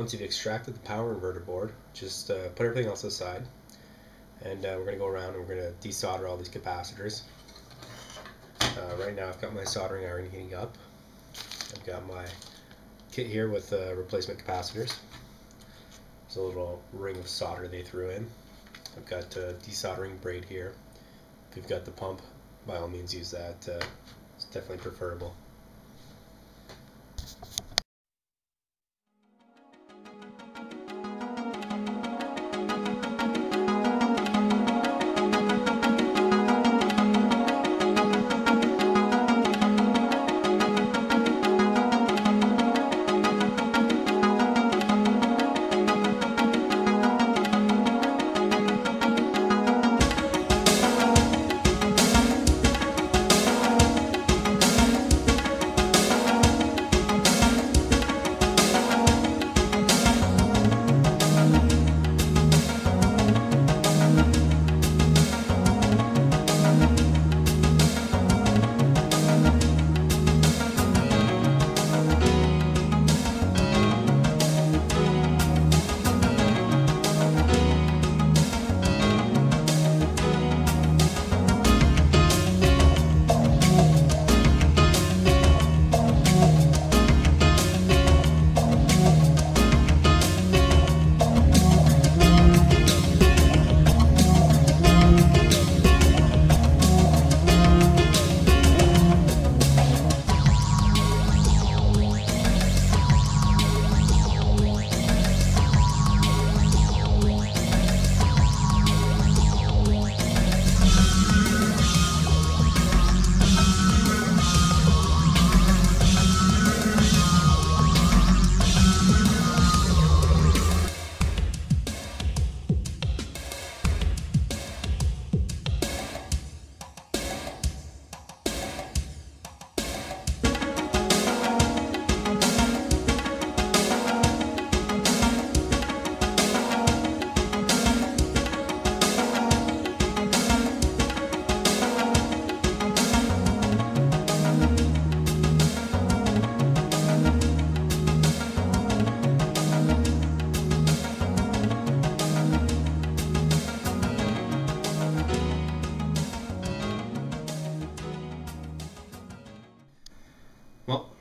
Once you've extracted the power inverter board, just uh, put everything else aside. And uh, we're going to go around and we're going to desolder all these capacitors. Uh, right now I've got my soldering iron heating up. I've got my kit here with uh, replacement capacitors. There's a little ring of solder they threw in. I've got a desoldering braid here. If you've got the pump, by all means use that. Uh, it's definitely preferable.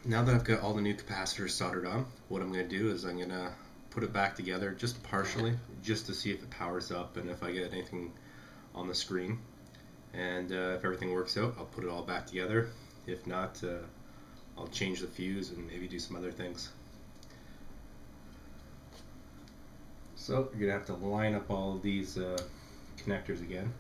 Now that I've got all the new capacitors soldered on, what I'm going to do is I'm going to put it back together just partially, just to see if it powers up and if I get anything on the screen. And uh, if everything works out, I'll put it all back together. If not, uh, I'll change the fuse and maybe do some other things. So you're going to have to line up all these uh, connectors again.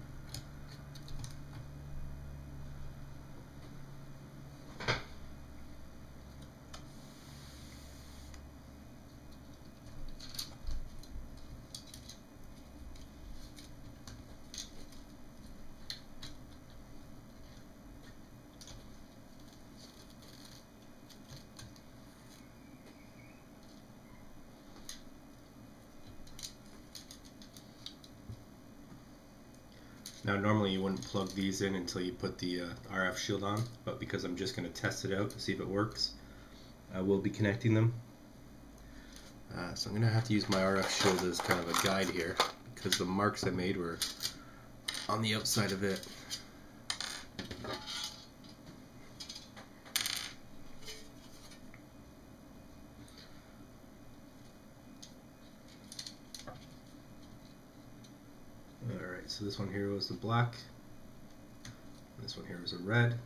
Now normally you wouldn't plug these in until you put the uh, RF shield on, but because I'm just going to test it out to see if it works, I will be connecting them. Uh, so I'm going to have to use my RF shield as kind of a guide here, because the marks I made were on the outside of it. Alright, so this one here was the black. This one here was a red.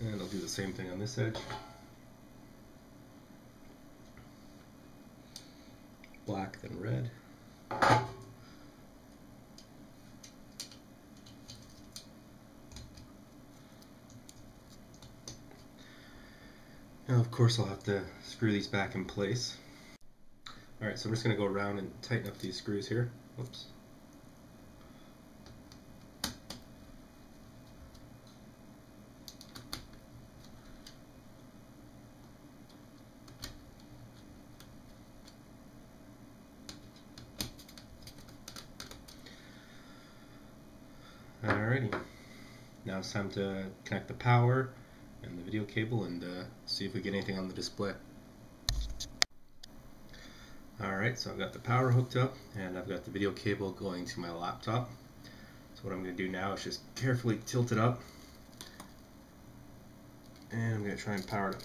And I'll do the same thing on this edge. Black, then red. Course I'll have to screw these back in place. Alright, so I'm just going to go around and tighten up these screws here. Oops. Alrighty. Now it's time to connect the power and the video cable and uh, see if we get anything on the display. Alright, so I've got the power hooked up and I've got the video cable going to my laptop. So what I'm going to do now is just carefully tilt it up and I'm going to try and power it up.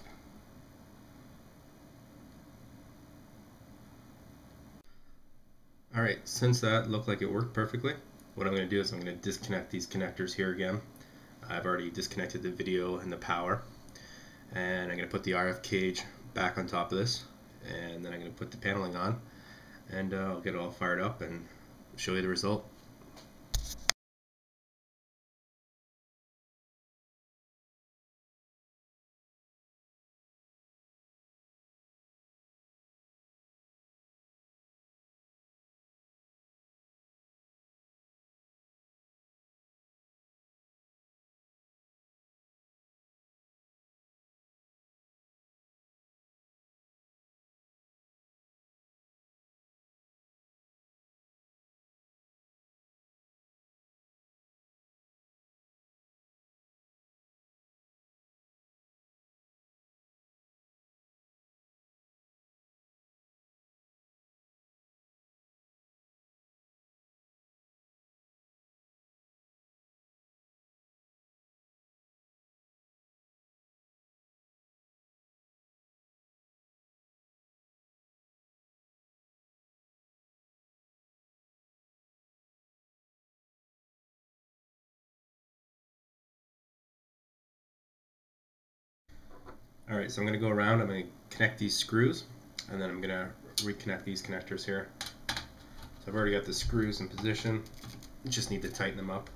Alright, since that looked like it worked perfectly, what I'm going to do is I'm going to disconnect these connectors here again. I've already disconnected the video and the power. And I'm going to put the RF cage back on top of this. And then I'm going to put the paneling on. And uh, I'll get it all fired up and show you the result. Alright, so I'm going to go around, I'm going to connect these screws, and then I'm going to reconnect these connectors here. So I've already got the screws in position, just need to tighten them up.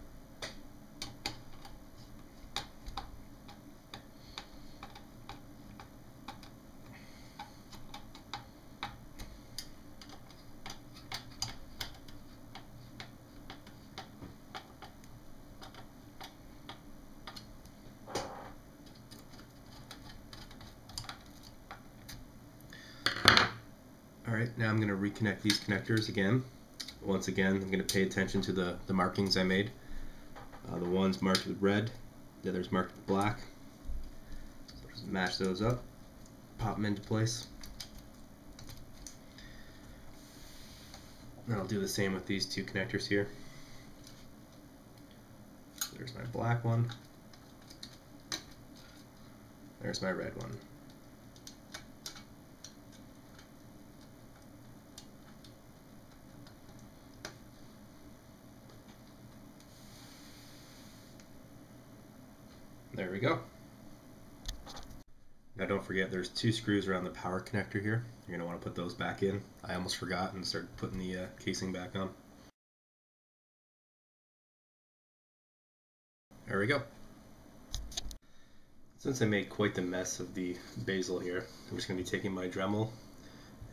Alright, now I'm going to reconnect these connectors again. Once again, I'm going to pay attention to the, the markings I made. Uh, the one's marked with red, the other's marked with black. So just match those up, pop them into place. And I'll do the same with these two connectors here. There's my black one. There's my red one. There we go. Now don't forget there's two screws around the power connector here. You're going to want to put those back in. I almost forgot and started putting the uh, casing back on. There we go. Since I made quite the mess of the bezel here, I'm just going to be taking my Dremel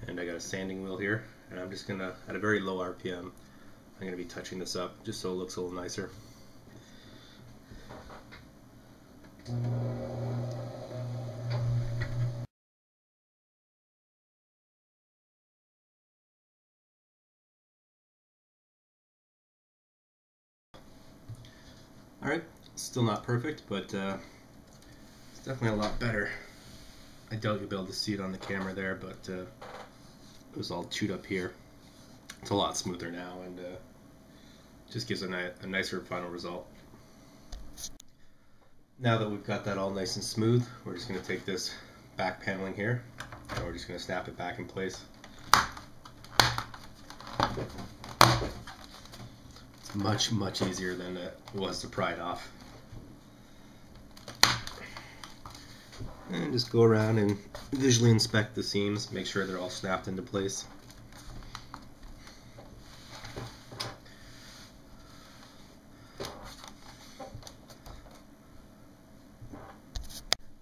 and I got a sanding wheel here and I'm just going to, at a very low RPM, I'm going to be touching this up just so it looks a little nicer. Alright, still not perfect, but uh, it's definitely a lot better. I doubt you'll be able to see it on the camera there, but uh, it was all chewed up here. It's a lot smoother now and uh, just gives a, ni a nicer final result. Now that we've got that all nice and smooth, we're just going to take this back paneling here and we're just going to snap it back in place. Much, much easier than it was to pry it off. And just go around and visually inspect the seams, make sure they're all snapped into place.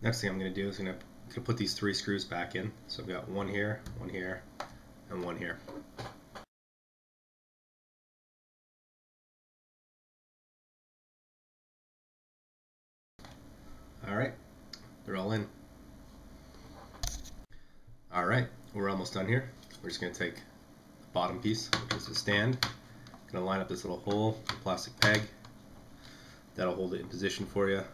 Next thing I'm going to do is going to put these three screws back in. So I've got one here, one here, and one here. They're all in. Alright, we're almost done here. We're just to take the bottom piece, which is the stand, to line up this little hole, the plastic peg, That'll hold it in position for you.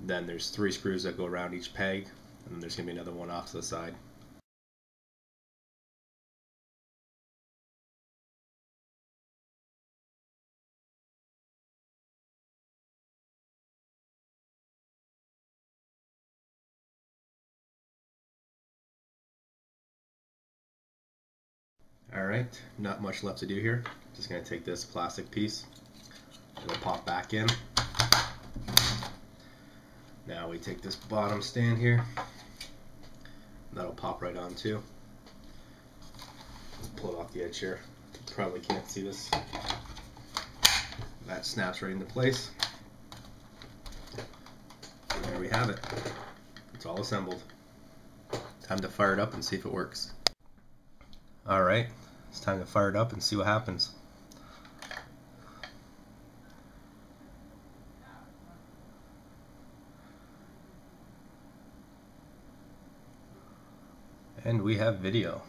Then there's three screws that go around each peg, and then there's to be another one off to the side. Alright, not much left to do here. Just to take this plastic piece, it'll pop back in. Now we take this bottom stand here, that'll pop right on too. Pull it off the edge here. Probably can't see this. That snaps right into place. And there we have it. It's all assembled. Time to fire it up and see if it works. Alright, it's time to fire it up and see what happens. And we have video.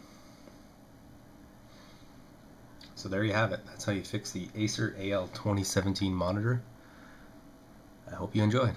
So there you have it. That's how you fix the Acer AL 2017 monitor. I hope you enjoyed.